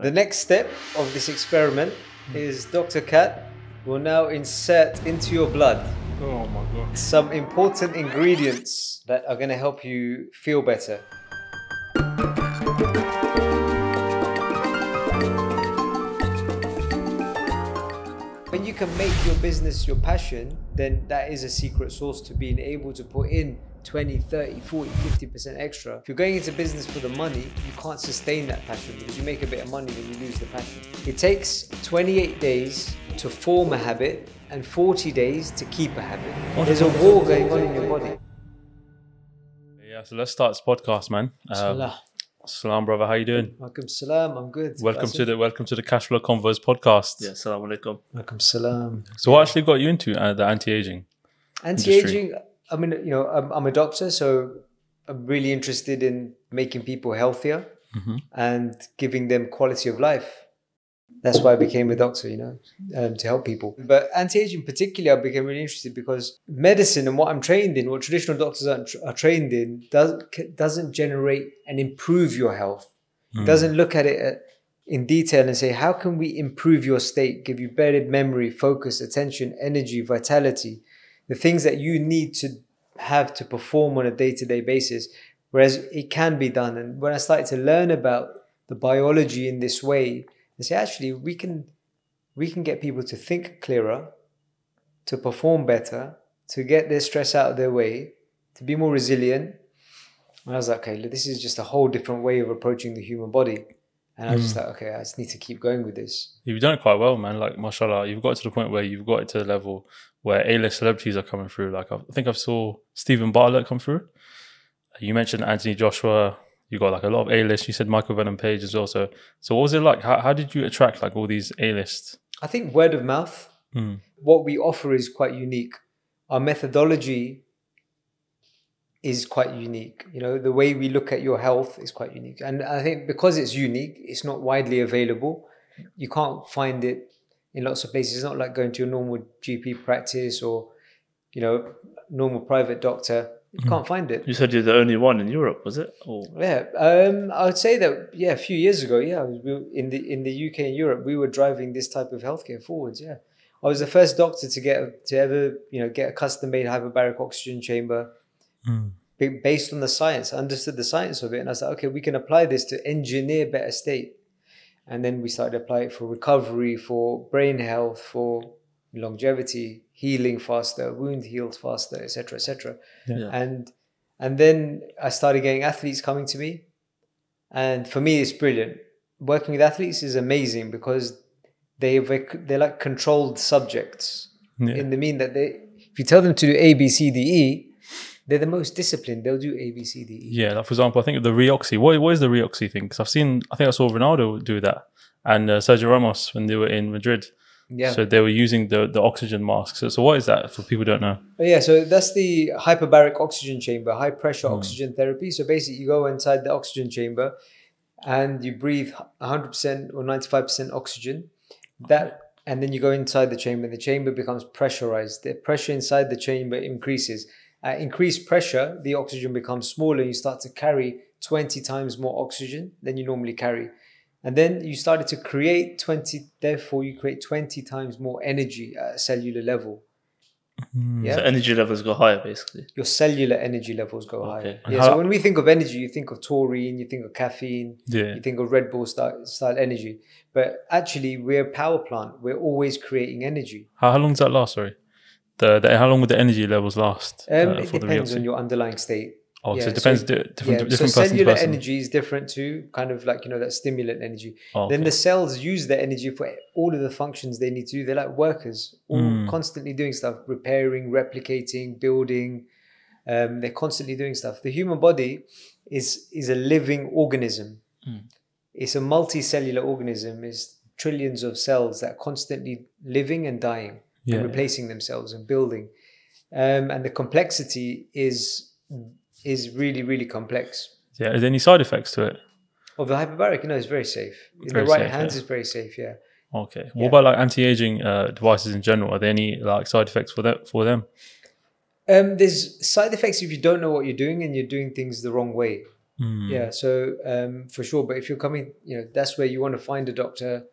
The next step of this experiment hmm. is Dr. Cat will now insert into your blood Oh my god. some important ingredients that are going to help you feel better. When you can make your business your passion, then that is a secret sauce to being able to put in 20, 30, 40, 50% extra. If you're going into business for the money, you can't sustain that passion because you make a bit of money then you lose the passion. It takes 28 days to form a habit and 40 days to keep a habit. There's a war going on in your body. Yeah, so let's start this podcast, man. Um, Bismillah. salam, brother. How you doing? Welcome salam, I'm good. Welcome to the welcome to the Cash Flow Convos podcast. Yeah, assalamu alaikum. Welcome salam. So, what actually got you into uh, the anti-aging? Anti-aging, I mean, you know, I'm, I'm a doctor, so I'm really interested in making people healthier Mhm. and giving them quality of life. That's why I became a doctor, you know, um, to help people. But anti-aging, particularly, I became really interested because medicine and what I'm trained in, what traditional doctors are, are trained in, does, doesn't generate and improve your health. It doesn't look at it at, in detail and say, how can we improve your state, give you better memory, focus, attention, energy, vitality, the things that you need to have to perform on a day to day basis. Whereas it can be done. And when I started to learn about the biology in this way, I say, actually, we can, we can get people to think clearer, to perform better, to get their stress out of their way, to be more resilient. And I was like, okay, this is just a whole different way of approaching the human body. And I was just like, okay, I just need to keep going with this. You've done it quite well, man. Like, mashallah, you've got to the point where you've got it to the level where A-list celebrities are coming through. Like, I think I saw Steven Bartlett come through. You mentioned Anthony Joshua. You got like a lot of A-list. You said Michael Venom Page as well. So, so what was it like? How, how did you attract like all these A-list? I think word of mouth, Mm. what we offer is quite unique. Our methodology is quite unique. You know, the way we look at your health is quite unique. And I think because it's unique, it's not widely available. You can't find it in lots of places. It's not like going to your normal GP practice or, you know, normal private doctor. You can't find it. You said you're the only one in Europe, was it? Or Yeah, um, I would say that yeah, a few years ago, yeah, in the in the UK and Europe, we were driving this type of healthcare forwards. Yeah, I was the first doctor to get to ever you know get a custom made hyperbaric oxygen chamber Mm. based on the science. I understood the science of it, and I said, like, okay, we can apply this to engineer better state. And then we started applying it for recovery, for brain health, for longevity, healing faster, wound healed faster, etc., etc yeah. and and then I started getting athletes coming to me, and for me it's brilliant. Working with athletes is amazing because they they're like controlled subjects Yeah. in the mean that they if you tell them to do A B C D E, they're the most disciplined. They'll do A B C D E. Yeah, like for example, I think the Reoxy. What, what is the Reoxy thing? Because I've seen, I think I saw Ronaldo do that, and uh, Sergio Ramos when they were in Madrid. Yeah. So they were using the the oxygen mask. So, so what is that for people who don't know? Yeah, so that's the hyperbaric oxygen chamber, high pressure Hmm. oxygen therapy. So basically, you go inside the oxygen chamber and you breathe 100% or 95% oxygen. That and then you go inside the chamber. The chamber becomes pressurized. The pressure inside the chamber increases. At increased pressure, the oxygen becomes smaller. You start to carry 20 times more oxygen than you normally carry. And then you started to create 20, therefore, you create 20 times more energy at a cellular level. Hmm. Yeah So energy levels go higher, basically. your cellular energy levels go higher. Okay. Yeah, How- so when we think of energy, you think of taurine, you think of caffeine, Yeah. you think of Red Bull style, style energy. But actually, we're a power plant. We're always creating energy. How, how long does that last? Sorry, the, the how long would the energy levels last Um, uh, it for the depends Reoxy? on your underlying state. oh, so it depends. so- different yeah, different so person to cellular person. energy is different to kind of like you know that stimulant energy. Oh, Then okay. the cells use the energy for all of the functions they need to do. They're like workers, all Mm. constantly doing stuff, repairing, replicating, building. Um, they're constantly doing stuff. The human body is is a living organism. Mm. It's a multicellular organism. It's trillions of cells that are constantly living and dying Yeah. and replacing themselves and building. Um, and the complexity is is really really complex. yeah. Is there any side effects to it? Of the hyperbaric, you know, it's very safe. In Very the right safe, hands, yeah. it's very safe. Yeah. Okay. Yeah. What about like anti-aging uh, devices in general? Are there any like side effects for that for them? Um, there's side effects if you don't know what you're doing and you're doing things the wrong way. Mm. Yeah, so um, for sure. But if you're coming, you know, that's where you want to find a doctor.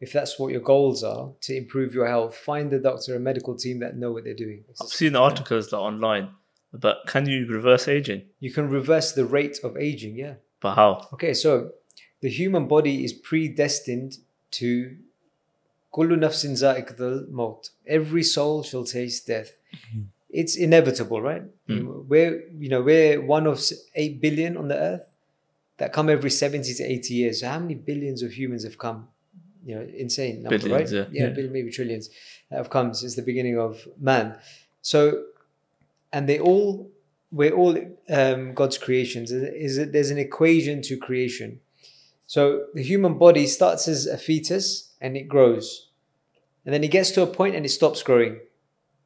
If that's what your goals are to improve your health, find a doctor, a medical team that know what they're doing. I've seen articles like online, but can you reverse aging? You can reverse the rate of aging. Yeah. But how? Okay, so the human body is predestined to kullu nafsin za'iqatul maut. Every soul shall taste death. Hmm. It's inevitable, right? Hmm. We're you know we're one of eight billion on the earth that come every seventy to eighty years. So how many billions of humans have come? You know, insane number, Billions, right? yeah. yeah, billion, maybe trillions have come since the beginning of man. So, and they all we're all um, God's creations. Is there's an equation to creation. So the human body starts as a fetus and it grows, and then it gets to a point and it stops growing,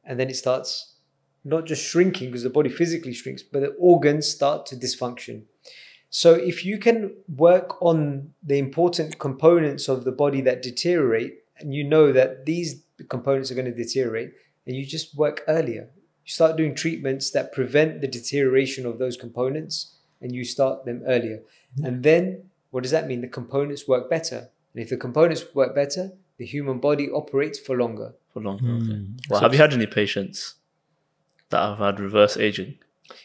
and then it starts not just shrinking because the body physically shrinks, but the organs start to dysfunction. So if you can work on the important components of the body that deteriorate, and you know that these components are going to deteriorate, and you just work earlier. You start doing treatments that prevent the deterioration of those components, and you start them earlier. And then what does that mean? The components work better. And if the components work better, the human body operates for longer. For long. Okay. Mm. Well, have you had any patients that have had reverse aging?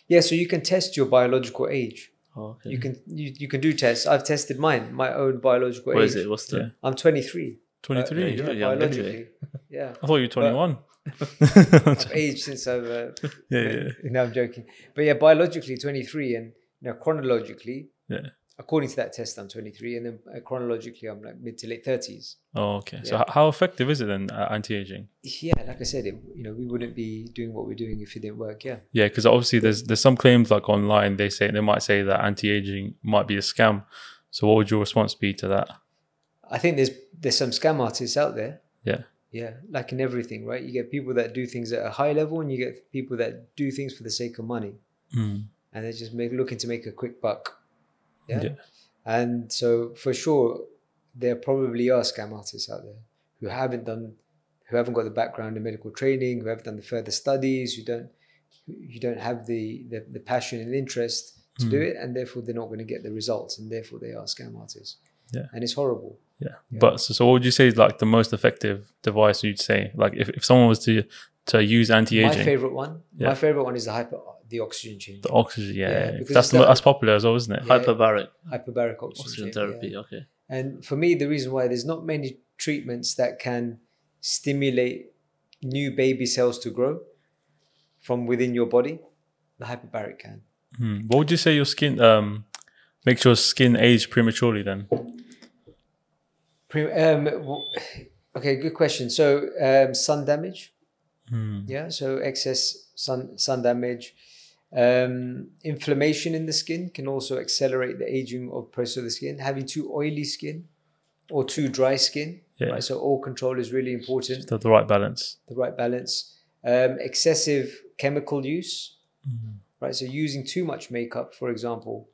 Yeah, so you can test your biological age. Oh, okay. You can you, you can do tests. I've tested mine, my own biological What age. is it? What's the? Yeah. I'm 23. 23. Uh, Yeah, You're young biologically. Yeah. I thought you were 21. I've aged since I've. Uh, yeah, yeah. No, I'm joking. But yeah, biologically 23, and you know, chronologically, Yeah. According to that test, I'm 23, and then uh, chronologically, I'm like mid to late 30s. Oh, okay. So Yeah. h- how effective is it then, uh, anti-aging? Yeah, like I said, it, you know, we wouldn't be doing what we're doing if it didn't work. Yeah. Yeah, because obviously there's there's some claims like online they say they might say that anti-aging might be a scam. So what would your response be to that? I think there's there's some scam artists out there. Yeah. Yeah, like in everything, right? You get people that do things at a high level, and you get people that do things for the sake of money, Mm. and they're just make, looking to make a quick buck. Yeah? Yeah. And so, for sure, there probably are scam artists out there who haven't done, who haven't got the background in medical training, who haven't done the further studies, who don't, who don't have the the, the passion and interest to do Mm. it, and therefore they're not going to get the results, and therefore they are scam artists. Yeah. And it's horrible. Yeah. Yeah. But so, so what would you say is like the most effective device you'd say? Like if, if someone was to to use anti-aging, My favorite one. Yeah. My favorite one is the hyper the oxygen change. the oxygen, yeah, Yeah, yeah, because that's the, mo- that's popular as well, isn't it? Yeah. Hyperbaric Hyperbaric oxygen, oxygen change, therapy. yeah. Okay. And for me, the reason why there's not many treatments that can stimulate new baby cells to grow from within your body, the hyperbaric can. Hmm. What would you say your skin um makes your skin age prematurely then? Pre- um, okay, good question. So um, sun damage, Hmm. yeah. So excess sun sun damage, um, inflammation in the skin can also accelerate the aging of process of the skin. Having too oily skin or too dry skin, Yeah. right? So all control is really important. Have the right balance. the right balance. Um, excessive chemical use, right? So using too much makeup, for example,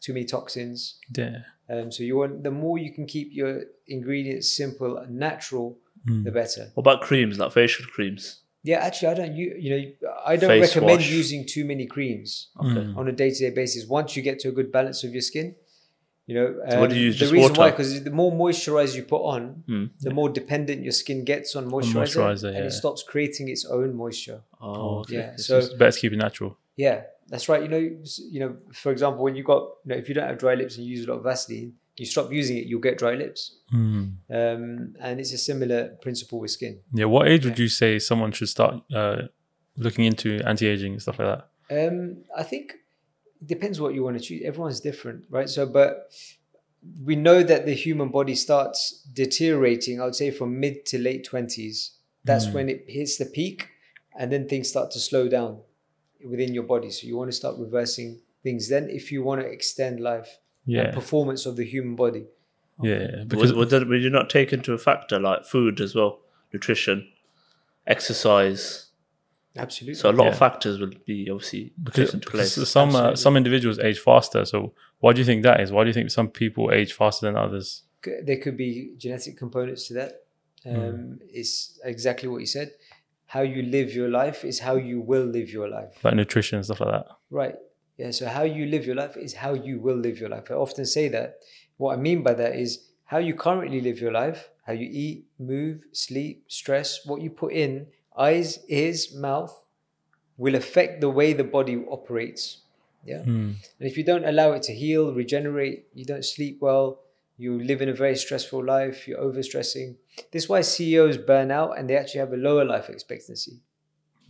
too many toxins. Yeah. Um, so you want the more you can keep your ingredients simple and natural, Mm. the better. What about creams like facial creams? Yeah, actually, I don't. You you know, I don't Face recommend wash. using too many creams Okay. Mm. on a day to day basis. Once you get to a good balance of your skin, you know. So what do um, you use, The just reason why, because the more moisturizer you put on, Mm. the more dependent your skin gets on moisturizer, moisturizer, and yeah. it stops creating its own moisture. Oh, okay. Yeah, This so- is- It's better to keep it natural. Yeah, that's right. You know, you know, for example, when you got, you know, if you don't have dry lips and you use a lot of Vaseline, you stop using it, you'll get dry lips. Mm. Um, and it's a similar principle with skin. Yeah. What age would you say someone should start uh, looking into anti-aging and stuff like that? Um, I think it depends what you want to choose. Everyone's different, right? So, but we know that the human body starts deteriorating. I would say from mid to late twenties. That's Mm. when it hits the peak, and then things start to slow down within your body. So you want to start reversing things then if you want to extend life Yeah. performance of the human body. Yeah. Would, Because would, that, would you not take into a factor like food as well, nutrition, exercise? Absolutely. So a lot Yeah. of factors will be obviously because, into because place. some uh, some individuals age faster. So why do you think that is? Why do you think some people age faster than others? There could be genetic components to that. Um, It's exactly what you said. How you live your life is how you will live your life. Like nutrition and stuff like that. Right. Yeah, so how you live your life is how you will live your life. I often say that. What I mean by that is how you currently live your life, how you eat, move, sleep, stress, what you put in, eyes, ears, mouth, will affect the way the body operates. Yeah. Mm. And if you don't allow it to heal, regenerate, you don't sleep well, you live in a very stressful life, you're overstressing. This is why CEOs burn out and they actually have a lower life expectancy.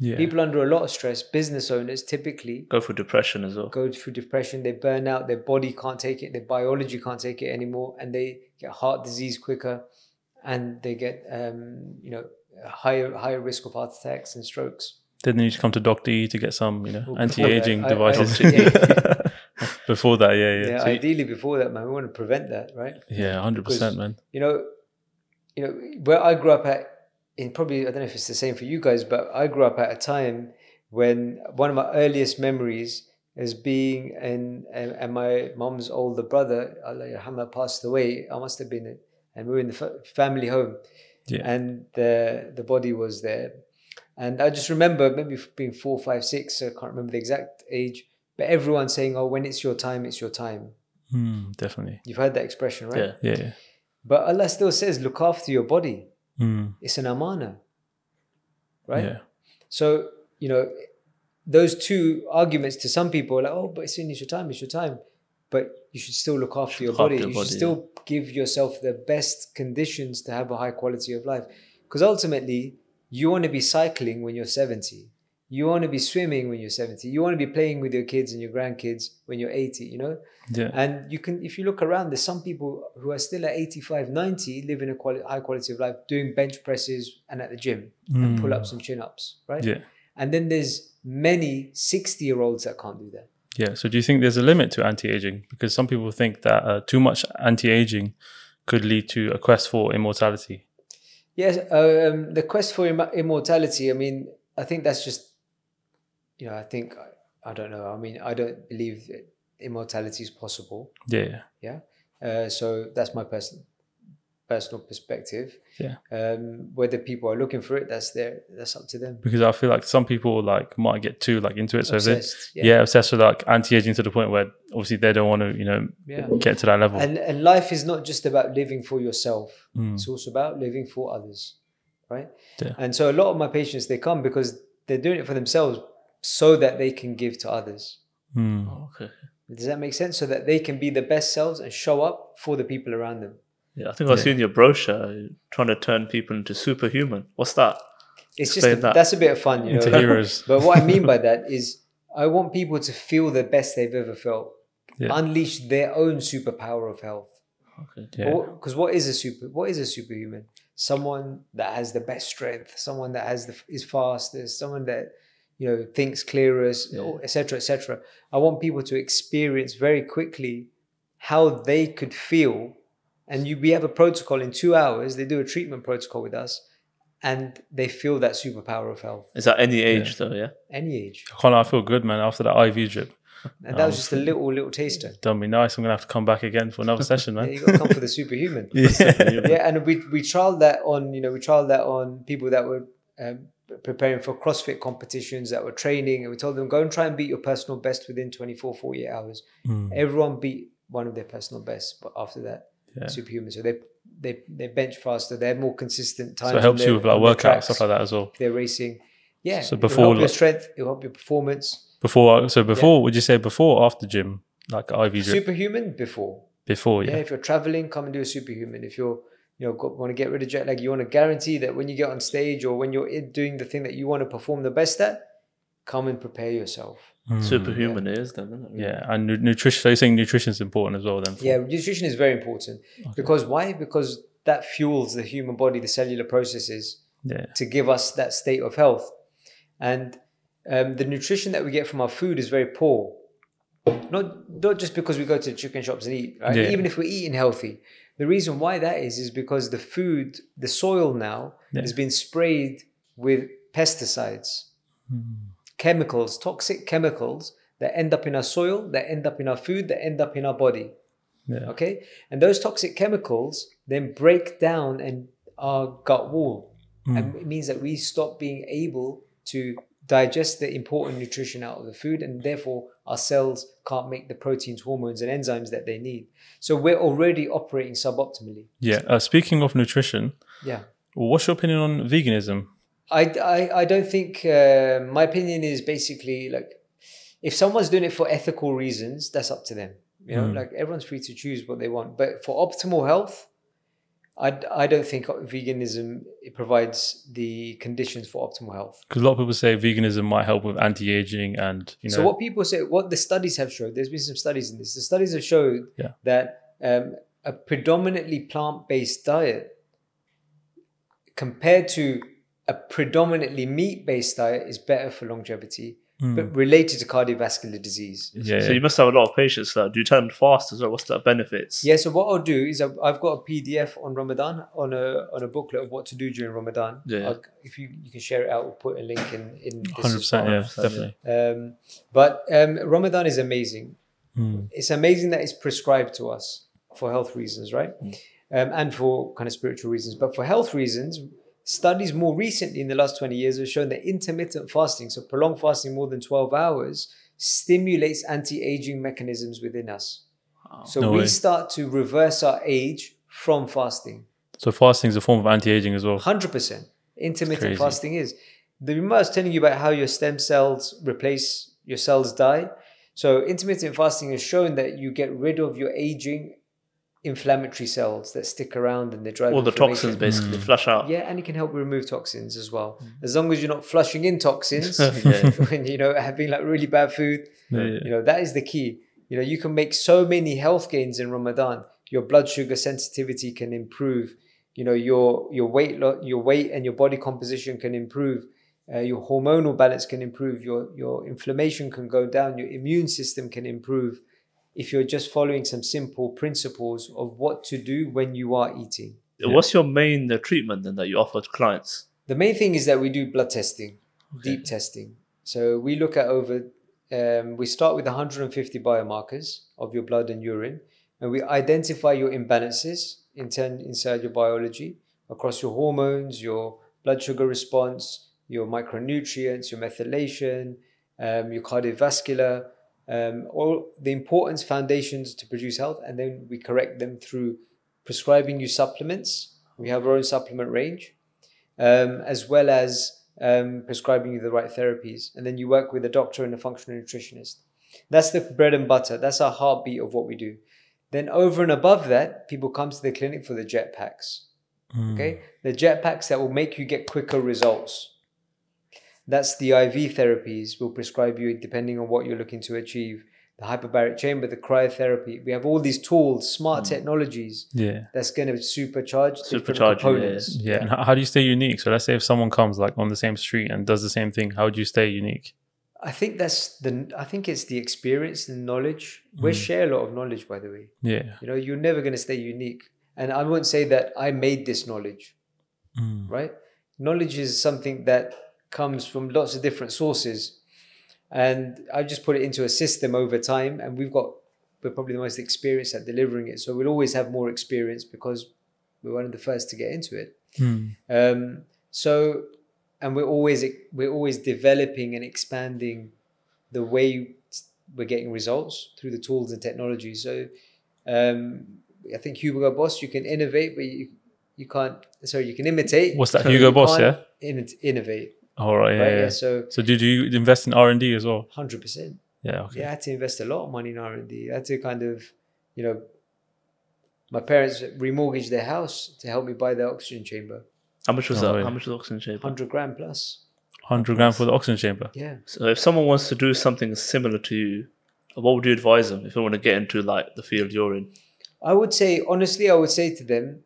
Yeah. People under a lot of stress, business owners typically Go through depression as well. go through depression, they burn out, their body can't take it, their biology can't take it anymore, and they get heart disease quicker and they get um, you know, a higher higher risk of heart attacks and strokes. Then you need to come to Doctor E to get some, you know, Well, anti-aging that, I- devices. I- before that, yeah, yeah, Yeah, So ideally before that, man, we want to prevent that, right? yeah, hundred percent, man. you know, you know where I grew up at. In probably I don't know if it's the same for you guys, but I grew up at a time when one of my earliest memories is being in and, and my mom's older brother, Allah yarhamah, passed away. I must have been, and we were in the family home, Yeah. and the the body was there, and I just remember maybe being four, five, six. I can't remember the exact age, but everyone saying, "Oh, when it's your time, it's your time." Mm, definitely. You've heard that expression, right? Yeah. Yeah. yeah. But Allah still says, "Look after your body." Mm, it's an amana right? Yeah. so you know those two arguments to some people are like oh but it's in your time it's your time. But you should still look after your look body. after you your should body, still give yourself the best conditions to have a high quality of life. Because ultimately you want to be cycling when you're 70 you want to be swimming when you're 70 you want to be playing with your kids and your grandkids when you're 80 you know Yeah. and you can, if you look around, there's some people who are still at 85, 90, living a quali- high quality of life, doing bench presses and at the gym and Mm. pull ups and chin ups, right? Yeah. And then there's many 60 year olds that can't do that. Yeah. So do you think there's a limit to anti-aging? Because some people think that uh, too much anti-aging could lead to a quest for immortality. Yes, um, the quest for Im- immortality, I mean, I think that's just, you know, I think, I don't know. I mean, I don't believe immortality is possible. Yeah. Yeah. Uh, so that's my person, personal perspective. Yeah. Um, whether people are looking for it, that's their, that's up to them. Because I feel like some people like might get too like into it. So Obsessed, yeah. obsessed with like anti-aging to the point where obviously they don't want to, you know, Yeah. get to that level. And and life is not just about living for yourself. Mm. It's also about living for others, right? Yeah. And so a lot of my patients they come because they're doing it for themselves so that they can give to others. Mm. Oh, okay. Does that make sense? So that they can be the best selves and show up for the people around them. Yeah, I think I Yeah. see in your brochure trying to turn people into superhuman. What's that? It's Explain just a, that. that's a bit of fun, you Into know. heroes. But what I mean by that is I want people to feel the best they've ever felt. Yeah. Unleash their own superpower of health. Okay. Yeah. Because what is a super? What is a superhuman? Someone that has the best strength, someone that has the is fastest, someone that you know thinks clearest, etc., etc. I want people to experience very quickly how they could feel, and you we have a protocol in two hours. They do a treatment protocol with us, and they feel that superpower of health. Is that any age though? Yeah. Any age, I I feel good, man, after that IV drip. and that was Um, just a little little taster. Done me nice. I'm gonna have to come back again for another session, Yeah, man. you got to come for the superhuman. yeah. yeah, and we we trialed that on you know we trialed that on people that were um, preparing for CrossFit competitions that were training, and we told them go and try and beat your personal best within 24, 48 hours. Mm. Everyone beat one of their personal bests, but after that, Yeah. superhuman. So they they they bench faster. They're more consistent time. So it helps you with like workouts, stuff like that as well. They're racing. Yeah. So it'll before, help your strength, it'll help your performance. Before, so before, would you say before or after gym, like IV? Superhuman before. before, yeah. yeah. if you're traveling, come and do a superhuman. If you're, you know, got, want to get rid of jet lag, you want to guarantee that when you get on stage or when you're doing the thing that you want to perform the best at, come and prepare yourself. Mm. Superhuman it is then, isn't it? Yeah, and nu- nutrition. So you're saying nutrition is important as well, then? for- Yeah, nutrition is very important because why? Because that fuels the human body, the cellular processes yeah, to give us that state of health. And um, the nutrition that we get from our food is very poor. Not not just because we go to chicken shops and eat, right? Yeah. Even if we're eating healthy. The reason why that is is because the food, the soil now Yeah. has been sprayed with pesticides, Mm. chemicals, toxic chemicals that end up in our soil, that end up in our food, that end up in our body. yeah, Okay, and those toxic chemicals then break down and our gut wall, Mm. and it means that we stop being able to digest the important nutrition out of the food, and therefore our cells can't make the proteins, hormones, and enzymes that they need. So we're already operating suboptimally. Yeah. Uh, speaking of nutrition, Yeah. what's your opinion on veganism? I, I, I don't think uh, my opinion is basically like if someone's doing it for ethical reasons, that's up to them. You know, Mm. like everyone's free to choose what they want. But for optimal health, I, I don't think veganism it provides the conditions for optimal health. Because a lot of people say veganism might help with anti-aging and you know. So what people say, what the studies have showed, there's been some studies in this. The studies have showed Yeah. that um, a predominantly plant-based diet compared to a predominantly meat-based diet is better for longevity, Mm. but related to cardiovascular disease. yeah, So yeah. you must have a lot of patients that do you tell them to fast as well? What's the benefits? Yeah. So what I'll do is I've, I've got a PDF on Ramadan on a on a booklet of what to do during Ramadan. Yeah. I'll- if you you can share it out, we'll put a link in in this hundred as well. percent. Yeah, 100%, definitely. Um, but um, Ramadan is amazing. Mm. It's amazing that it's prescribed to us for health reasons, right? Mm. Um, and for kind of spiritual reasons. But for health reasons, studies more recently in the last 20 years have shown that intermittent fasting, so prolonged fasting more than 12 hours, stimulates anti aging mechanisms within us. Wow. So No we way. start to reverse our age from fasting. So fasting is a form of anti-aging as well. 100%. Intermittent fasting is. The remember I was telling you about how your stem cells replace your cells die. So intermittent fasting has shown that you get rid of your aging inflammatory cells that stick around and they drive All the toxins basically Mm. flush out. Yeah, and it can help remove toxins as well. As long as you're not flushing in toxins, Yeah. you know having like really bad food, Yeah, you know that is the key. You know, you can make so many health gains in Ramadan. Your blood sugar sensitivity can improve. You know, your your weight lo- your weight and your body composition can improve. Uh, your hormonal balance can improve. Your your inflammation can go down. Your immune system can improve if you're just following some simple principles of what to do when you are eating. What's your main uh, treatment then that you offer to clients? The main thing is that we do blood testing, deep testing. So we look at over, um, we start with 150 biomarkers of your blood and urine, and we identify your imbalances in turn inside your biology across your hormones, your blood sugar response, your micronutrients, your methylation, um, your cardiovascular, um, all the importance foundations to produce health, and then we correct them through prescribing you supplements. We have our own supplement range um, as well as um, prescribing you the right therapies. And then you work with a doctor and a functional nutritionist. That's the bread and butter. That's our heartbeat of what we do. Then over and above that, people come to the clinic for the jet packs. Mm. Okay, the jet packs that will make you get quicker results. That's the IV therapies we'll prescribe you depending on what you're looking to achieve. The hyperbaric chamber, the cryotherapy. We have all these tools, smart technologies Yeah. that's going to supercharge different Supercharge you, yeah, components. Yeah. And how, how do you stay unique? So let's say if someone comes like on the same street and does the same thing, how would you stay unique? I think that's the. I think it's the experience and knowledge. We Mm. share a lot of knowledge, by the way. Yeah. You know, you're never going to stay unique. And I won't say that I made this knowledge, Mm. right? Knowledge is something that comes from lots of different sources, and I just put it into a system over time. And we've got we're probably the most experienced at delivering it, so we'll always have more experience because we're one of the first to get into it. Mm. Um, so, and we're always we're always developing and expanding the way we're getting results through the tools and technology. So, um, I think Hugo Boss, you can innovate, but you you can't. Sorry, you can imitate. What's that, Hugo Boss, can't in- innovate. All right. Yeah. right? yeah. Yeah. So, So do, do you invest in R and D as well? hundred percent. Yeah. Okay. Yeah, I had to invest a lot of money in R and D. I had to kind of, you know, my parents remortgaged their house to help me buy the oxygen chamber, How much was No that? way. How much was the oxygen chamber? hundred grand plus. Hundred grand for the oxygen chamber. Yeah. So if someone wants to do something similar to you, what would you advise them if they want to get into like the field you're in? I would say, honestly, I would say to them,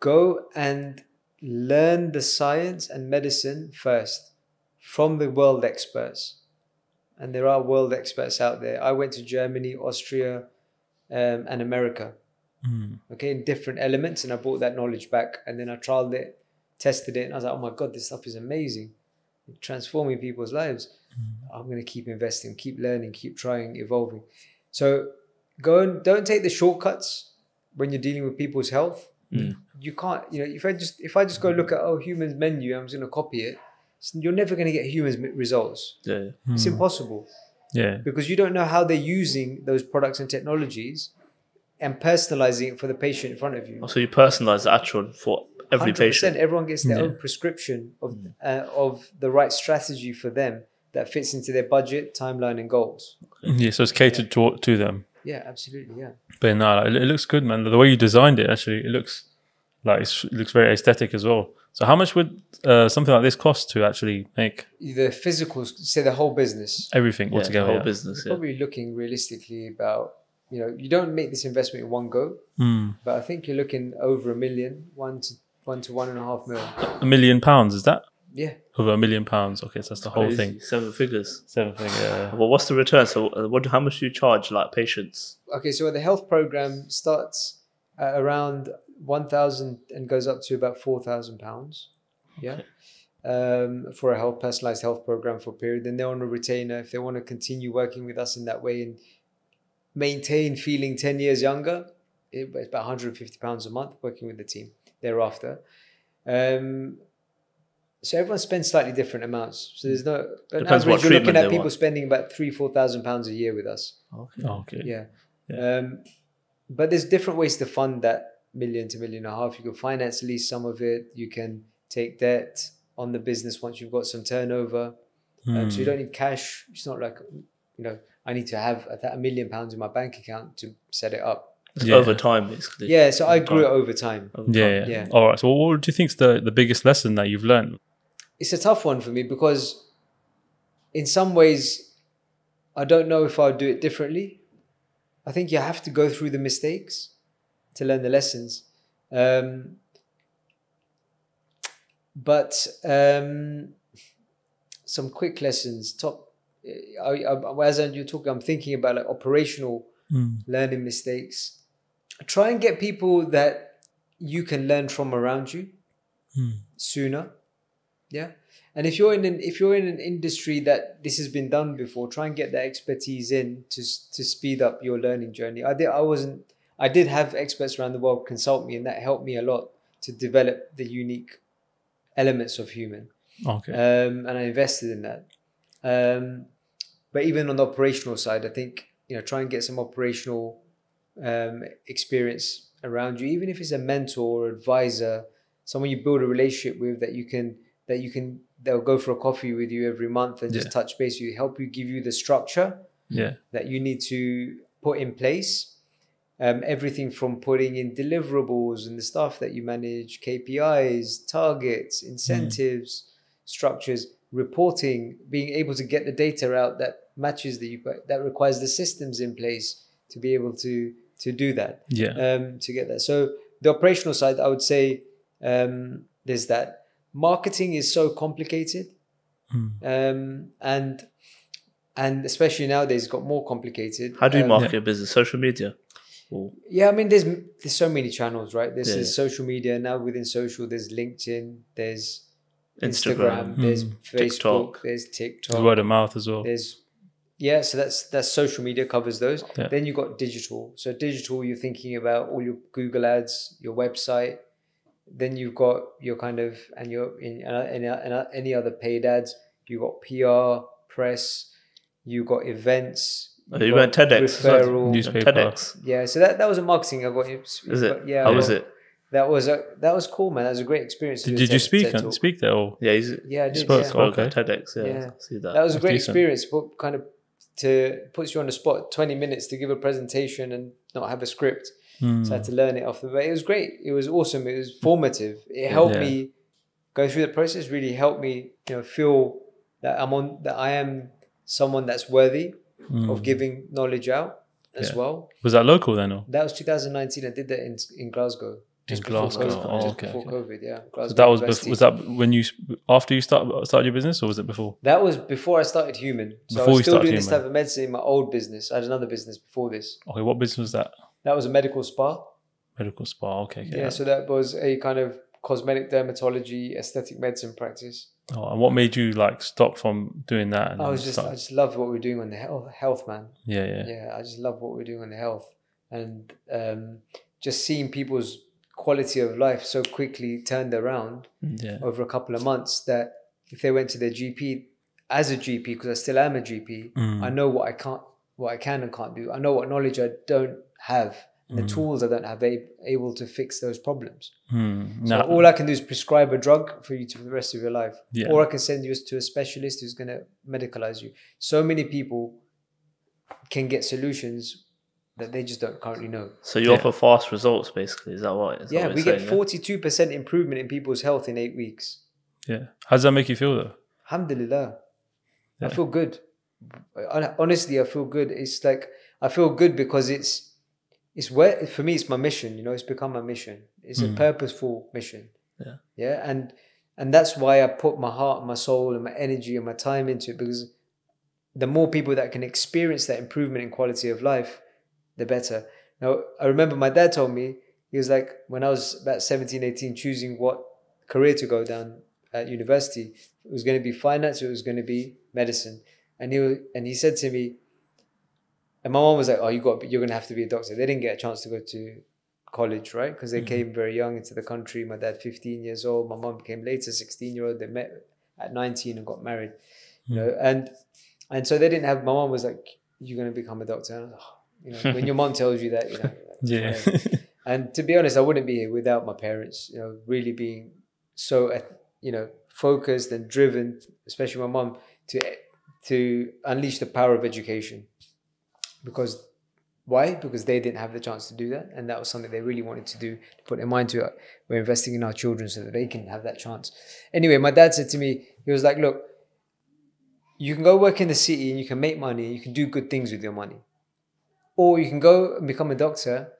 go and learn the science and medicine first from the world experts. And there are world experts out there. I went to Germany, Austria, um, and America, Mm. okay, in different elements. And I brought that knowledge back. And then I trialed it, tested it, and I was like, oh my God, this stuff is amazing. Transforming people's lives. I'm going to keep investing, keep learning, keep trying, evolving. So go and don't take the shortcuts when you're dealing with people's health. Mm. You can't, you know, if I just if I just go look at oh humans menu, I'm just going to copy it. You're never going to get humans results. Yeah. It's Mm. impossible. Yeah. because you don't know how they're using those products and technologies and personalizing it for the patient in front of you. So you personalize the actual for every 100%, patient. Everyone gets their Yeah. own prescription of uh, of the right strategy for them that fits into their budget, timeline, and goals. Yeah. So it's catered to to them. Yeah, absolutely. Yeah. But no, it, it looks good, man. The way you designed it, actually, it looks like it's, it looks very aesthetic as well. So how much would uh, something like this cost to actually make The physical, say the whole business. everything Yeah, the altogether? whole yeah? business. Yeah. Probably looking realistically about you know you don't make this investment in one go, Mm. but I think you're looking over a million, one to one to one and a half million. A million pounds is that Yeah, over a million pounds? Okay, so that's the whole Crazy. thing. Seven figures. Seven thing. Yeah. Well, what's the return? So, uh, what? How much do you charge like patients? okay, so the health program starts at around 1,000 and goes up to about 4,000 pounds. Yeah. Um, for a health personalized health program for a period. Then they're on a retainer. If they want to continue working with us in that way and maintain feeling 10 years younger, it, it's about 150 pounds a month working with the team thereafter. Um, so everyone spends slightly different amounts. So there's no, on Depends what average, you're looking at people want. spending about three, 4,000 pounds a year with us. Okay. Okay. Yeah. Yeah. Um, but there's different ways to fund that million to million and a half. You can finance lease some of it. You can take debt on the business once you've got some turnover. Um, so you Hmm. don't need cash. It's not like, you know, I need to have a, a million pounds in my bank account to set it up. Yeah. over time, basically. Yeah. So I grew it Time. over time. Over Yeah, time. yeah. Yeah. All right. So, what do you think is the, the biggest lesson that you've learned? It's a tough one for me because in some ways, I don't know if I'll do it differently. I think you have to go through the mistakes to learn the lessons. Um, but um, some quick lessons. Top, I, I, as you're talking, I'm thinking about like operational Mm. learning mistakes. Try and get people that you can learn from around you Mm. sooner. Yeah. And if you're in an if you're in an industry that this has been done before, try and get that expertise in to to speed up your learning journey. I did I wasn't I did have experts around the world consult me and that helped me a lot to develop the unique elements of HUM2N. Okay. Um, and I invested in that. Um, but even on the operational side, I think you know try and get some operational um, experience around you, even if it's a mentor or advisor, someone you build a relationship with that you can that you can they'll go for a coffee with you every month and Yeah. just touch base you, help you give you the structure yeah. that you need to put in place. Um, everything from putting in deliverables and the stuff that you manage, KPIs, targets, incentives, structures, reporting, being able to get the data out that matches the you that requires the systems in place to be able to to do that Yeah. um, to get that. So the operational side, I would say, um, there's that. Marketing is so complicated, Mm. um, and and especially nowadays, it's got more complicated. How do you Um, market your business? Social media. Or, Yeah, I mean, there's there's so many channels, right? There's, Yeah. there's social media now. Within social, there's LinkedIn, there's Instagram, Instagram, there's Mm. Facebook, TikTok. there's There's TikTok, word of mouth as well. there's yeah. So that's that's social media covers those. Yeah. Then you got digital. So digital, you're thinking about all your Google ads, your website. Then you've got your kind of and your in and, and any other paid ads. You got PR, press. You got events. Oh, you got went TEDx as referral. Newspaper. TEDx. Yeah, so that, that was a marketing I got. Is it? Yeah, How was it? That was a that was cool, man. That was a great experience. Did, did you TED- speak TED and speak there? Or? Yeah, he's Yeah, I did. spoke, yeah. spoke Okay. TEDx. Yeah, Yeah. See that. That was a great decent. experience, but kind of to puts you on the spot. Twenty minutes to give a presentation and not have a script. Mm. So I had to learn it off the way. It was great. It was awesome. It was formative. It helped Yeah. me go through the process. Really helped me, you know, feel that I'm on that I am someone that's worthy Mm. of giving knowledge out as Yeah. well. Was that local then? Or? That was 2019. I did that in in Glasgow. In Glasgow. COVID, Oh, just okay, before okay. COVID, yeah. So Glasgow that was bef- was that when you after you start started your business or was it before? That was before I started HUM2N. So Before I was still doing this type of medicine in my old business. I had another business before this. Okay, what business was that? That was a medical spa. Medical spa. Okay, okay. Yeah, so that was a kind of cosmetic dermatology, aesthetic medicine practice. Oh, and what made you like stop from doing that? And I was just, start- I just loved what we were doing on the health, health man. yeah, yeah, Yeah, I just love what we're doing on the health, and um, just seeing people's quality of life so quickly turned around yeah. over a couple of months that if they went to their GP, as a GP, because I still am a GP, Mm. I know what I can't, what I can and can't do. I know what knowledge I don't have, and the Mm. tools I don't have a, able to fix those problems. Hmm. So all I can do is prescribe a drug for you to for the rest of your life, Yeah. or I can send you to a specialist who's going to medicalize you. So many people can get solutions that they just don't currently know. So you Yeah. offer fast results, basically. Is that what? Is that yeah, what we you're get saying, yeah? forty-two percent improvement in people's health in eight weeks. yeah. How does that make you feel though? Alhamdulillah. I feel good. Honestly, I feel good. It's like I feel good because it's it's where for me it's my mission. You know, it's become my mission. It's a Mm. purposeful mission. Yeah. Yeah, and and that's why I put my heart, my soul, and my energy and my time into it because the more people that can experience that improvement in quality of life, the better. Now, I remember my dad told me, he was like, when I was about 17, 18, choosing what career to go down at university, it was going to be finance, it was going to be medicine. And he, and he said to me, and my mom was like, oh, you got, you're going to have to be a doctor. They didn't get a chance to go to college, right? Because they Mhm. came very young into the country. My dad, 15 years old. My mom came later, 16 year old. They met at 19 and got married, you know, and, and so they didn't have, my mom was like, you're going to become a doctor. And I was like, "Oh," you know, when your mom tells you that, you know, Yeah. whatever. And to be honest, I wouldn't be here without my parents, you know, really being so, uh, you know, focused and driven, especially my mom, to to unleash the power of education. Because why? Because they didn't have the chance to do that, and that was something they really wanted to do. To put their mind to it, we're investing in our children so that they can have that chance. Anyway, my dad said to me, he was like, "Look, you can go work in the city and you can make money, you can do good things with your money, or you can go and become a doctor."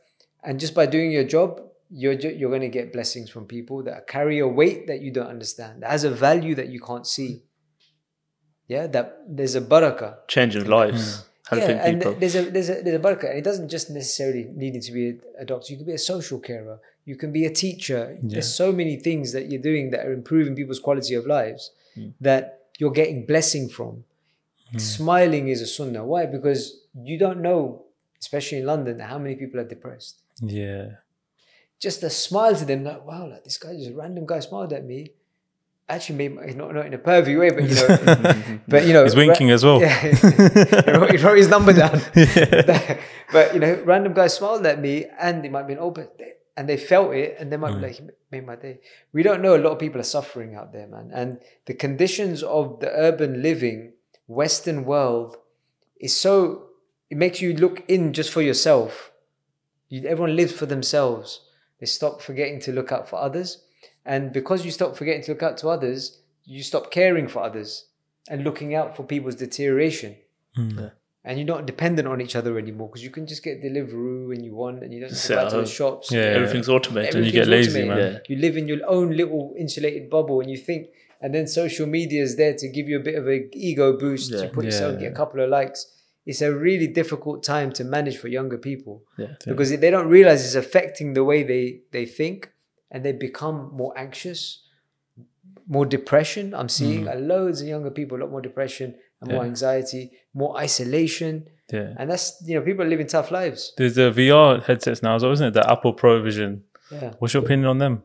And just by doing your job, you're you're going to get blessings from people that carry a weight that you don't understand, that has a value that you can't see. Yeah, that there's a barakah. Changing lives, mm. Helping yeah, and people. there's a there's a there's a barakah. And it doesn't just necessarily needing to be a, a doctor. You can be a social carer. You can be a teacher. Yeah. There's so many things that you're doing that are improving people's quality of lives Mm. that you're getting blessing from. Mm. Smiling is a sunnah. Why? Because you don't know, especially in London, how many people are depressed Yeah. just a smile to them, like, wow, like this guy, just a random guy smiled at me. Actually, made my, not, not in a pervy way, but you know, but you know, He's winking as well. Yeah, he, wrote, his number down. Yeah. but you know, random guy smiled at me, and they might be open, and they felt it, and they might Mm. be like, made my day." We don't know. A lot of people are suffering out there, man, and the conditions of the urban living, Western world, is so. It makes you look in just for yourself. You, everyone lives for themselves. They stop forgetting to look out for others, and because you stop forgetting to look out to others, you stop caring for others and looking out for people's deterioration Mm. and you're not dependent on each other anymore because you can just get Deliveroo when you want and you don't need to go at to the shops. Yeah. Everything's automated. And you get Everything's lazy, automated. man. You live in your own little insulated bubble and you think, and then social media is there to give you a bit of an ego boost to Yeah. put yourself, get a couple of likes. It's a really difficult time to manage for younger people Yeah. because they don't realize it's affecting the way they, they think and they become more anxious, more depression. I'm seeing uh, loads of younger people, a lot more depression and more anxiety, more isolation. Yeah. And that's, you know, people are living tough lives. There's the VR headsets now as well, isn't it? The Apple Pro Vision. Yeah. What's your opinion on them?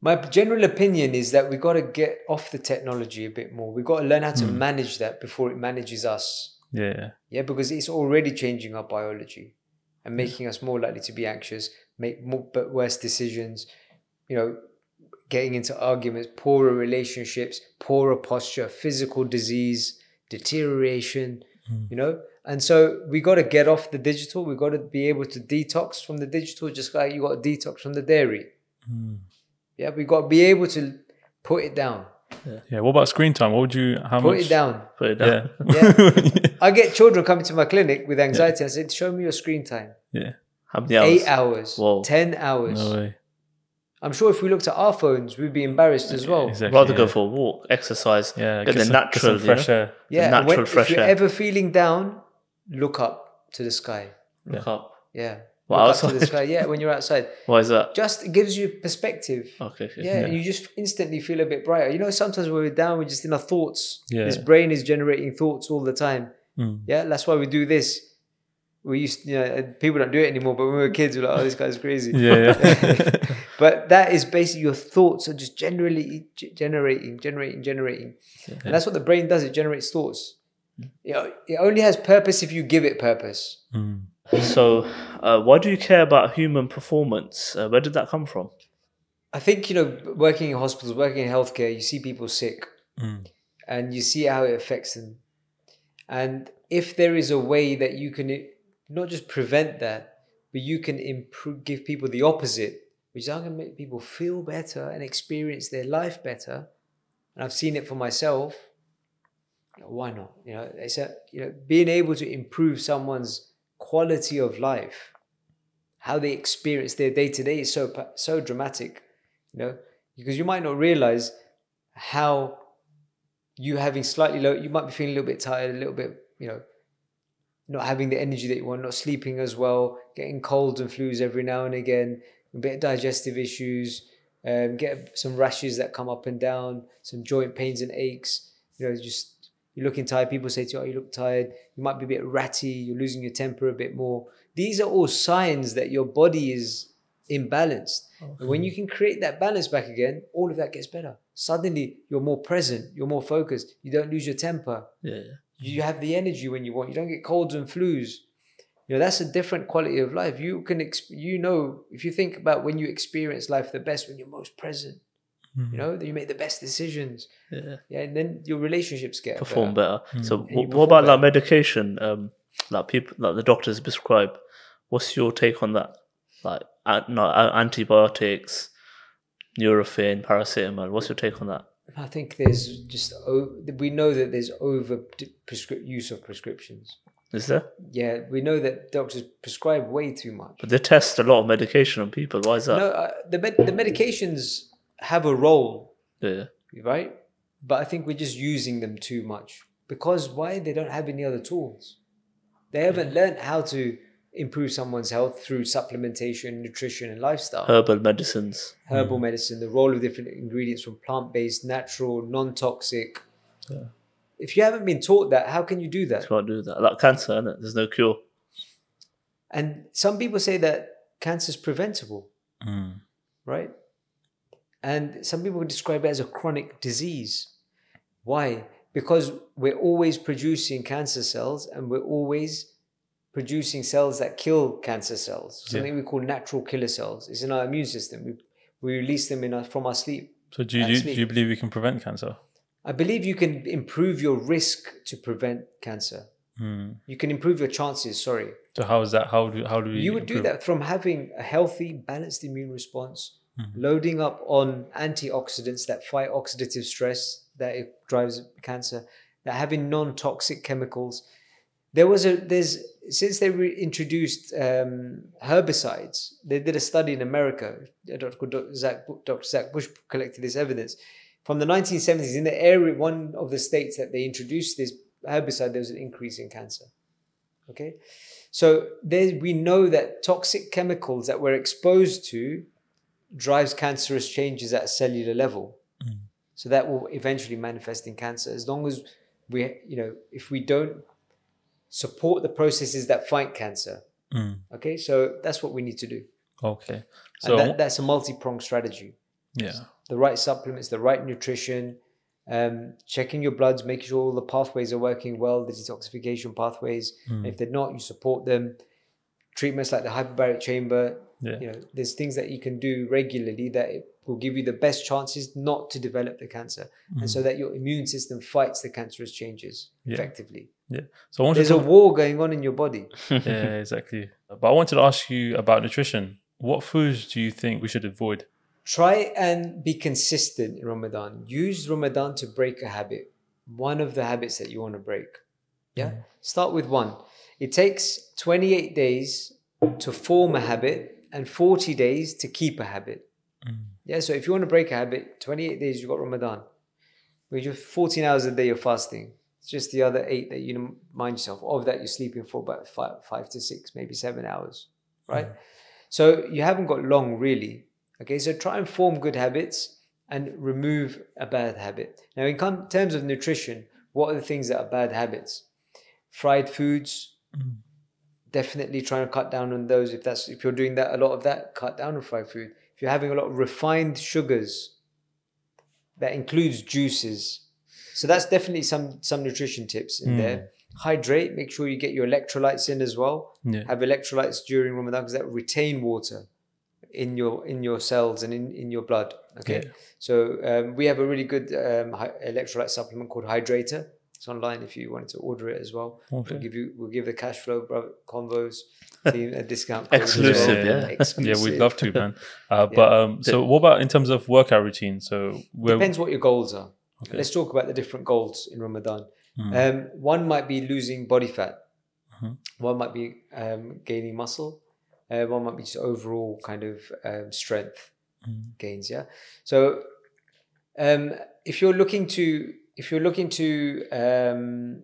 My general opinion is that we've got to get off the technology a bit more. We've got to learn how to Hmm. manage that before it manages us. Yeah. Yeah, because it's already changing our biology and making us more likely to be anxious, make more but worse decisions, you know, getting into arguments, poorer relationships, poorer posture, physical disease, deterioration, Mm. you know. And so we got to get off the digital. We got to be able to detox from the digital, just like you got to detox from the dairy. Mm. Yeah, we got to be able to put it down. Yeah. What about screen time? What would you? How Put much? it down. Put it down. Yeah. I get children coming to my clinic with anxiety. I said, "Show me your screen time. yeah. How many hours? Eight hours, Whoa. ten hours. No way. I'm sure if we looked at our phones, we'd be embarrassed as well. Exactly. rather yeah. go for a walk, exercise, Yeah. get, the some- natural, some you know? fresh air. Yeah, The and when- natural fresh if you're air. ever feeling down, look up to the sky. Look up. Yeah, Well, look up to the sky. Yeah, when you're outside, Why is that? just it gives you perspective. Okay. okay. Yeah, and you just instantly feel a bit brighter. You know, sometimes when we're down, we're just in our thoughts. Yeah. This brain is generating thoughts all the time. Mm. Yeah, that's why we do this. We used, you know, people don't do it anymore. But when we were kids, we we're like, oh, this guy's crazy. Yeah, yeah. but that is basically your thoughts are just generally g- generating, generating, generating, and that's what the brain does. It generates thoughts. You know, it only has purpose if you give it purpose. Mm. So, uh, why do you care about human performance? Uh, where did that come from? I think you know, working in hospitals, working in healthcare, you see people sick, Mm. and you see how it affects them. And if there is a way that you can i- not just prevent that, but you can improve, give people the opposite, which is going to make people feel better and experience their life better. And I've seen it for myself. Why not? You know, it's a, you know, being able to improve someone's quality of life, how they experience their day to day is so so dramatic. You know, because you might not realize how you having slightly low, you might be feeling a little bit tired, a little bit, you know, not having the energy that you want, not sleeping as well, getting colds and flus every now and again, a bit of digestive issues, um, get some rashes that come up and down, some joint pains and aches. You know, just you're looking tired. People say to you, "Oh, you look tired." You might be a bit ratty. You're losing your temper a bit more. These are all signs that your body is imbalanced. And when you can create that balance back again, all of that gets better. Suddenly, you're more present. You're more focused. You don't lose your temper Yeah. You have the energy when you want. You don't get colds and flus. You know that's a different quality of life. You can, exp- you know, if you think about when you experience life the best, when you're most present. Mm. You know, that you make the best decisions. Yeah. Yeah, and then your relationships get Perform better. better. So, And you wh- what perform about like medication? Um, like people, like the doctors prescribe. What's your take on that? Like, an- no, a- antibiotics, Nurofen, paracetamol. What's your take on that? I think there's just we know that there's over prescri- use of prescriptions. Is there? Yeah, we know that doctors prescribe way too much. But they test a lot of medication on people. Why is that? No, uh, the med- the medications have a role Yeah. right? But I think we're just using them too much because why? They don't have any other tools. They haven't learned how to improve someone's health through supplementation, nutrition, and lifestyle. Herbal medicines. Herbal medicine, the role of different ingredients from plant based, natural, non toxic. Yeah. If you haven't been taught that, how can you do that? Can't do that. Like cancer, innit? There's no cure. And some people say that cancer is preventable, Mm. right? And some people describe it as a chronic disease. Why? Because we're always producing cancer cells and we're always producing cells that kill cancer cells, something we call natural killer cells. It's in our immune system. We, we release them in our, from our sleep. So do you, do, you believe we can prevent cancer? I believe you can improve your risk to prevent cancer. Mm. You can improve your chances, sorry. So how is that? How do how do we? You would do that from having a healthy, balanced immune response, Mhm. loading up on antioxidants that fight oxidative stress that it drives cancer, that having non-toxic chemicals. There was a there's since they introduced um, herbicides. They did a study in America. A doctor called Dr. Zach, Dr. Zach Bush collected this evidence from the 1970s. In the area, one of the states that they introduced this herbicide, there was an increase in cancer. Okay, so there we know that toxic chemicals that we're exposed to drives cancerous changes at a cellular level. Mm. So that will eventually manifest in cancer as long as we, you know, if we don't support the processes that fight cancer. Mm. Okay, so that's what we need to do. Okay. So and that, that's a multi-pronged strategy. yeah. The right supplements, the right nutrition, um, checking your bloods, making sure all the pathways are working well, the detoxification pathways. Mm. If they're not, you support them. Treatments like the hyperbaric chamber, Yeah. you know, there's things that you can do regularly that it will give you the best chances not to develop the cancer, and so that your immune system fights the cancerous changes Mm. Yeah. effectively. So I want There's to a war going on in your body. yeah, exactly. But I wanted to ask you about nutrition. What foods do you think we should avoid? Try and be consistent in Ramadan. Use Ramadan to break a habit, one of the habits that you want to break. Yeah, start with one. It takes 28 days to form a habit and 40 days to keep a habit. Mm. Yeah, so if you want to break a habit, 28 days you've got Ramadan. With your 14 hours a day you're fasting. It's just the other eight that you know, mind yourself. Of that you're sleeping for about five, five to six, maybe seven hours, right? So you haven't got long really. Okay, so try and form good habits and remove a bad habit. Now, in terms of nutrition, what are the things that are bad habits? Fried foods, Mm. definitely trying to cut down on those. If that's if you're doing that a lot of that, cut down on fried food. If you're having a lot of refined sugars, that includes juices. So that's definitely some some nutrition tips in Mm. there. Hydrate. Make sure you get your electrolytes in as well. Yeah. Have electrolytes during Ramadan because that retain water in your in your cells and in, in your blood. Okay. Yeah. So um, we have a really good um, electrolyte supplement called Hydrator. It's online if you wanted to order it as well. Okay. We'll give you we'll give the cash flow convos team a discount. Exclusive, well. yeah. Yeah, we'd love to, man. Uh, But um, so what about in terms of workout routine? So we're Depends what your goals are. Okay. Let's talk about the different goals in Ramadan. Mm. Um, one might be losing body fat. Mhm. One might be um, gaining muscle. Uh, one might be just overall kind of um, strength Mm. gains. Yeah. So um, if you're looking to if you're looking to um,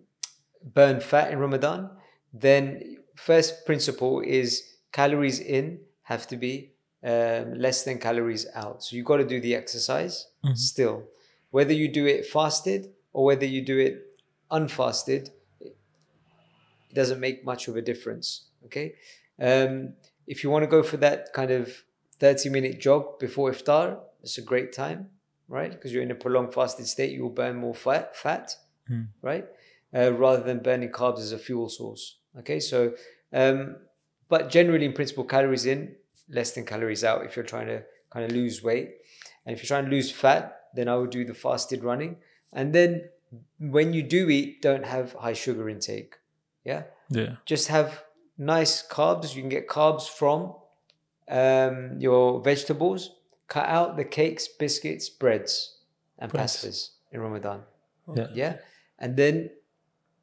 burn fat in Ramadan, then first principle is calories in have to be um, less than calories out. So you've got to do the exercise Mhm. still, whether you do it fasted or whether you do it unfasted. It doesn't make much of a difference. Okay. Um, if you want to go for that kind of 30 minute jog before iftar, it's a great time, right? Because you're in a prolonged fasted state, you will burn more fat, fat Hmm. right? Uh, rather than burning carbs as a fuel source. Okay, so, um, but generally, in principle, calories in, less than calories out if you're trying to kind of lose weight. And if you're trying to lose fat, then I would do the fasted running. And then when you do eat, don't have high sugar intake. Yeah yeah, just have nice carbs. You can get carbs from um, your vegetables. Cut out the cakes, biscuits, breads, and Breads. pastas in Ramadan. yeah. Yeah, and then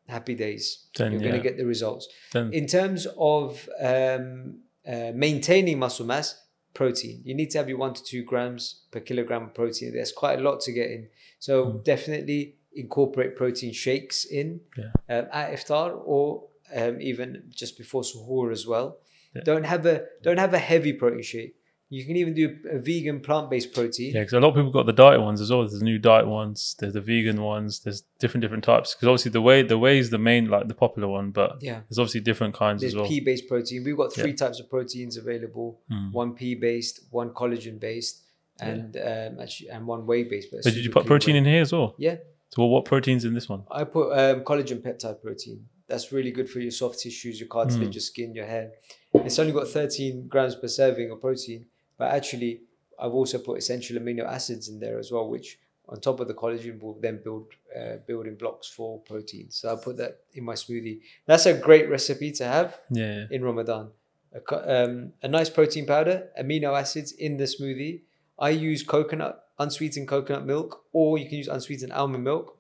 happy days. Then, You're going to get the results. Then In terms of um, uh, maintaining muscle mass, protein. You need to have your one to two grams per kilogram of protein. There's quite a lot to get in. So Mm. definitely incorporate protein shakes in Yeah. um, at iftar or um, even just before suhoor as well. Yeah. Don't have a don't have a heavy protein shake. You can even do a vegan plant based protein. Yeah, because a lot of people got the diet ones as well. There's new diet ones. There's the vegan ones. There's different different types. Because obviously the whey the whey is the main like the popular one, but Yeah. there's obviously different kinds There's as well. pea based protein. We've got three Yeah. types of proteins available: Mm. one pea based, one collagen based, and um, actually and one whey based. But did you put protein in here as well? Yeah, So what, what proteins in this one? I put um, collagen peptide protein. That's really good for your soft tissues, your cartilage, Mm. your skin, your hair. It's only got 13 grams per serving of protein, but actually, I've also put essential amino acids in there as well, which on top of the collagen will then build uh, building blocks for protein. So I put that in my smoothie. That's a great recipe to have Yeah, in Ramadan. A, um, a nice protein powder, amino acids in the smoothie. I use coconut, unsweetened coconut milk, or you can use unsweetened almond milk.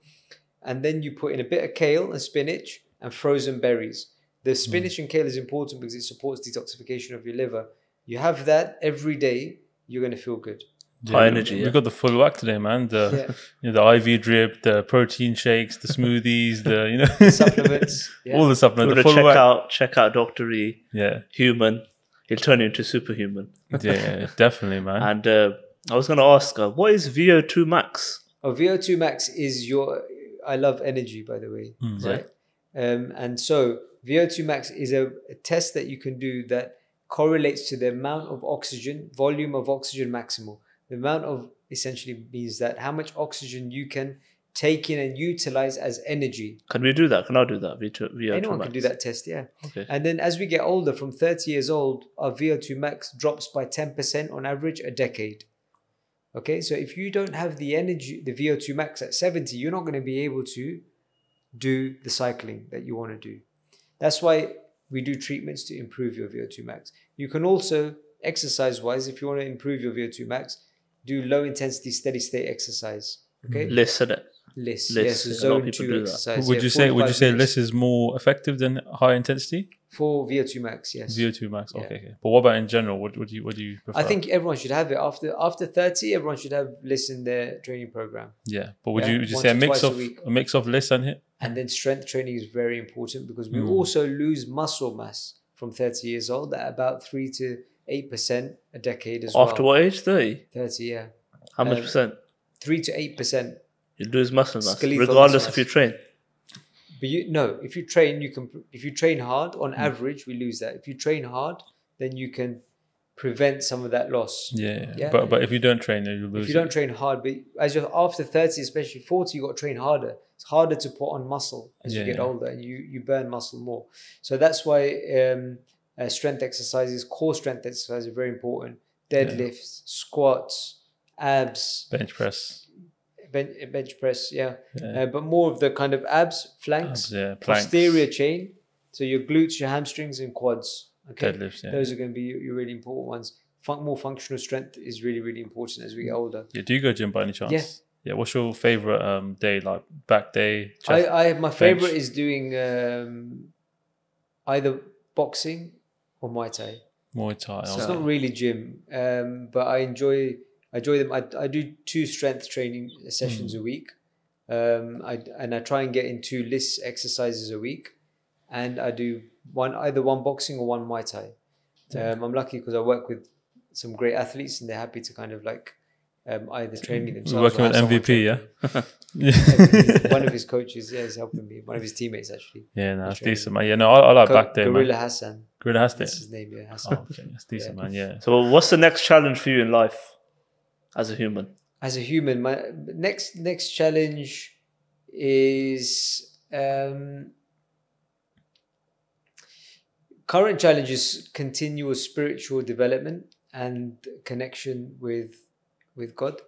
And then you put in a bit of kale and spinach and frozen berries. The spinach and kale is important because it supports detoxification of your liver. You have that every day, you're going to feel good. Yeah, High we- energy, We yeah. got the full whack today, man. The Yeah. you know, the IV drip, the protein shakes, the smoothies, the you know Supplements. Yeah. all the supplements, want the to full check whack. out check out Doctor E, Yeah, HUM2N. He'll turn you into superhuman. yeah, yeah, definitely, man. And uh, I was going to ask, uh, what is VO2 max? Oh, VO2 max is your. I love energy, by the way, Mm. right? Um, and so VO2 max is a, a test that you can do that correlates to the amount of oxygen, volume of oxygen maximal. The amount of essentially means that how much oxygen you can take in and utilize as energy. Can we do that? Can I do that? VO2, VO2 Anyone max? can do that test, yeah. Okay. And then as we get older, from 30 years old, our VO2 max drops by 10% on average a decade. Okay, so if you don't have the energy, the VO2 max at 70, you're not going to be able to do the cycling that you want to do. That's why we do treatments to improve your VO2 max. You can also, exercise wise, if you want to improve your VO2 max, do low intensity steady state exercise. Okay, mm-hmm. Listen it. LISS. LISS, Yes, a lot of zone people two do that. exercise. would yeah, you say would you say minutes this is more effective than high intensity for VO2 max? Yes. VO2 max? Yeah. Okay, okay. But what about in general? What would you what do you prefer? I think everyone should have it after after 30 everyone should have LISS in their training program yeah. But would Yeah, you would you once say a mix twice a of week. a mix of LISS and HIIT? and then strength training is very important because we Mm. also lose muscle mass from 30 years old at about 3 to 8% a decade as After well After what age? 30? 30 yeah How much Um, percent? 3 to 8% You lose muscle mass, skeletal regardless muscle if you train. But you no, if you train, you can. If you train hard, on Mm. average, we lose that. If you train hard, then you can prevent some of that loss. Yeah, Yeah. But but if you don't train, you lose. If you don't train hard, but as you're after 30, especially 40, you got to train harder. It's harder to put on muscle as you get Yeah. older and you, you burn muscle more. So that's why um, uh, strength exercises, core strength exercises are very important. Deadlifts, squats, abs, bench press. Bench, bench press, yeah. Yeah. Uh, but more of the kind of abs, flanks, Abs, yeah, planks, posterior chain. So your glutes, your hamstrings, and quads. Okay. deadlifts. Yeah. Those are going to be your your really important ones. Fun- more functional strength is really, really important as we get older. yeah. Do you go gym by any chance? Yeah. Yeah. What's your favorite um day? Like back day. I, chest- I my favorite is doing um, either boxing or Muay Thai. Muay Thai. So it's not really gym, um, but I enjoy I enjoy them. I, I do two strength training sessions Hmm. a week, um, I and I try and get in two LISS exercises a week, and I do one either one boxing or one Muay Thai. Um, I'm lucky because I work with some great athletes, and they're happy to kind of like um, either train me We're themselves. working or with MVP, yeah. yeah, one of his coaches, yeah, is helping me. One of his teammates actually. yeah, no, it's decent, man. Yeah, no, I, I like Co- back there. Gorilla man. Hassan. Gorilla has That's his name, yeah. Hassan. Oh, okay, that's decent, Yeah. man. Yeah. So, what's the next challenge for you in life as a human? As a human, my next next challenge is um, current challenge is continuous spiritual development and connection with with God.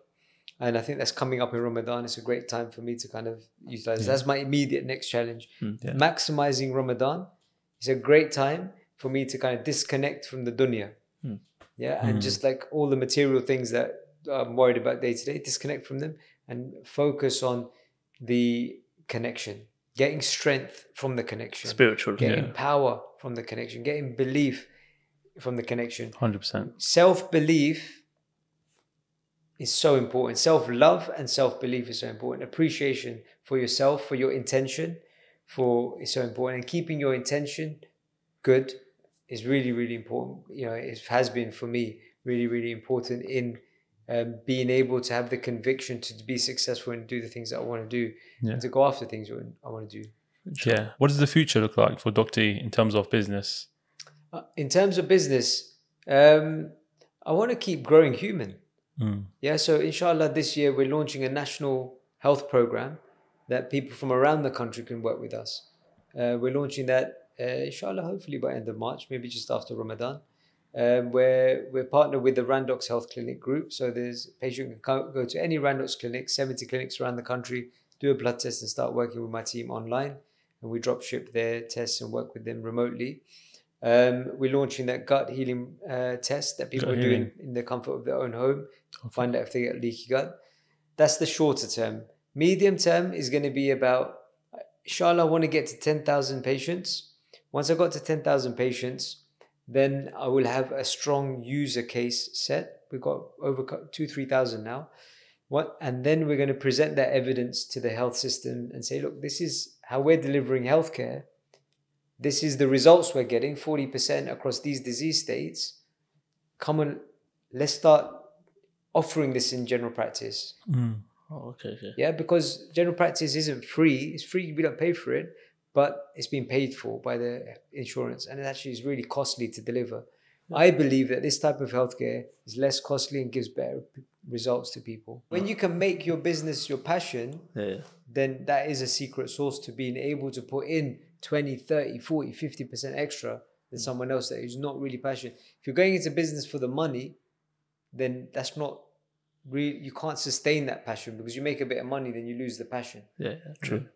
And I think that's coming up in Ramadan. It's a great time for me to kind of utilize. That's my immediate next challenge. Yeah. Maximizing Ramadan is a great time for me to kind of disconnect from the dunya. Hmm. Yeah. And Hmm. just like all the material things that I'm worried about day to day, disconnect from them and focus on the connection, getting strength from the connection, Spiritual. getting Yeah. power from the connection, getting belief from the connection Hundred percent. self belief is so important. Self love and self belief is so important. Appreciation for yourself, for your intention, for is so important. And keeping your intention good is really, really important. You know, it has been for me really, really important in um, being able to have the conviction to be successful and do the things that I want to do Yeah. and to go after things I want to do. Yeah. What does the future look like for Doctor E in terms of business? Uh, in terms of business, um, I want to keep growing HUM2N. Mm. Yeah, so inshallah, this year we're launching a national health program that people from around the country can work with us. Uh, we're launching that, uh, inshallah, hopefully by end of March, maybe just after Ramadan. Um, where we're partnered with the Randox Health Clinic group. So there's a patient can go to any Randox clinic, 70 clinics around the country, do a blood test and start working with my team online. And we drop ship their tests and work with them remotely. Um, we're launching that gut healing uh, test that people Gut are doing in the comfort of their own home Okay. find out if they get leaky gut. That's the shorter term. Medium term is going to be about, inshallah, I want to get to 10,000 patients. Once I got to 10,000 patients, then I will have a strong user case set. We've got over two, 3,000 now. What, and then we're going to present that evidence to the health system and say, look, this is how we're delivering healthcare. This is the results we're getting 40% across these disease states. Come on, let's start offering this in general practice. Mm. Oh, okay, okay. Yeah, because general practice isn't free. It's free, we don't pay for it, but it's been paid for by the insurance and it actually is really costly to deliver. Hmm. I believe that this type of healthcare is less costly and gives better p- results to people. When hmm. you can make your business your passion, Yeah, then that is a secret source to being able to put in 20, 30, 40, 50% extra than hmm. someone else that is not really passionate. If you're going into business for the money, then that's not really, you can't sustain that passion because you make a bit of money, then you lose the passion. yeah, true.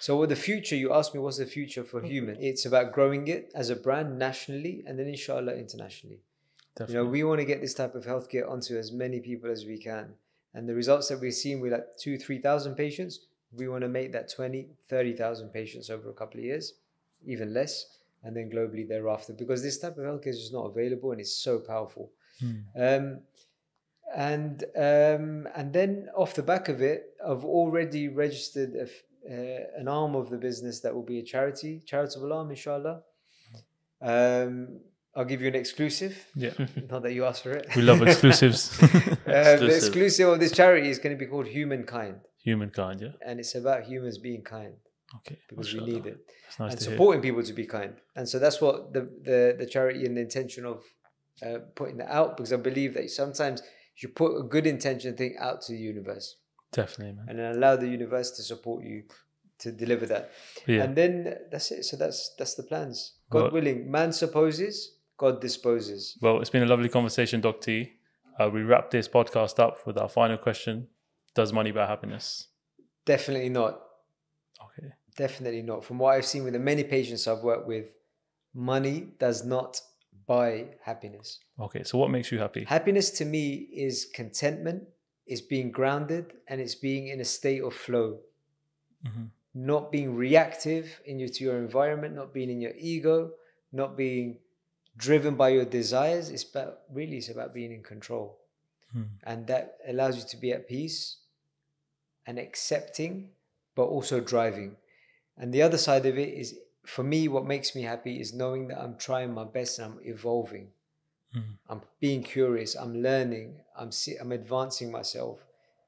So, with the future, you asked me, what's the future for HUM2N? It's about growing it as a brand nationally and then, inshallah, internationally. You know, we want to get this type of healthcare onto as many people as we can. And the results that we've seen with like two, 3,000 patients, we want to make that 20, 30,000 patients over a couple of years, even less, and then globally thereafter, because this type of healthcare is just not available and it's so powerful. Mm. Um, and um, and then off the back of it, I've already registered a uh, an arm of the business that will be a charity, charitable arm, inshallah. Um, I'll give you an exclusive. Yeah. Not that you asked for it. We love exclusives. Uh, the Exclusive. exclusive of this charity is going to be called Humankind, Humankind, yeah. and it's about humans being kind. Okay. because we need it It's nice and to hear. supporting people to be kind. And so that's what the the, the charity and the intention of uh, putting that out because I believe that sometimes you put a good intention thing out to the universe Definitely, man. and then allow the universe to support you to deliver that. Yeah. And then that's it. So that's that's the plans. God Well- willing, man supposes, God disposes. Well, it's been a lovely conversation, Doc T. Uh, we wrap this podcast up with our final question Does money buy happiness? Definitely not. Okay. Definitely not. From what I've seen with the many patients I've worked with, money does not buy happiness. Okay. So, what makes you happy? Happiness to me is contentment, is being grounded, and it's being in a state of flow. Mhm. Not being reactive in your, to your environment, not being in your ego, not being driven by your desires. It's about really it's about being in control. Hmm. And that allows you to be at peace and accepting, but also driving. And the other side of it is for me, what makes me happy is knowing that I'm trying my best and I'm evolving. Mhm. I'm being curious. I'm learning. I'm see, I'm advancing myself,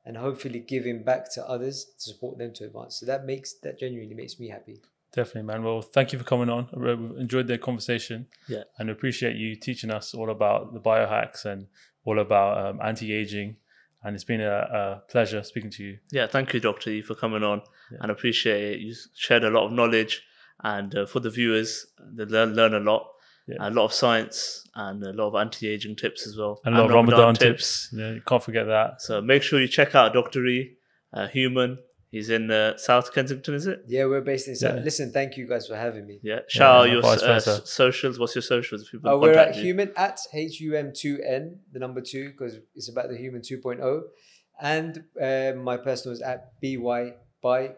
and hopefully giving back to others to support them to advance. So that makes that genuinely makes me happy. Definitely, man. Well, thank you for coming on. I re- enjoyed the conversation. Yeah. And appreciate you teaching us all about the biohacks and all about um, anti aging. And it's been a, a pleasure speaking to you. Yeah, thank you, Doctor E, for coming on, Yeah. and appreciate it. You shared a lot of knowledge, and uh, for the viewers, they learn learn a lot, Yeah. a lot of science, and a lot of anti-aging tips as well, And a lot of Ramadan tips. Yeah, you can't forget that. So make sure you check out Doctor E, uh, HUM2N. He's in uh, South Kensington, is it? Yeah, we're based in. South. Yeah. Listen, thank you guys for having me. Yeah. Shout out your vice uh, socials. What's your socials? If people Uh, we're at you. human at H U M two N, the number two, because it's about the human 2.0. And uh, my personal is at by by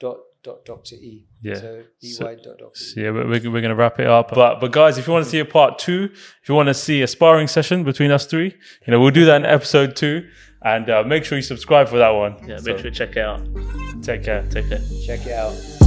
dot dot doctor E. Yeah. So So- by dot doctor. So yeah, we're, we're going to wrap it up. But but guys, if you want to see a part two, if you want to see a sparring session between us three, you know, we'll do that in episode two. And uh, make sure you subscribe for that one. Yeah, So make sure you check it out. Take care. Take care. Check it out.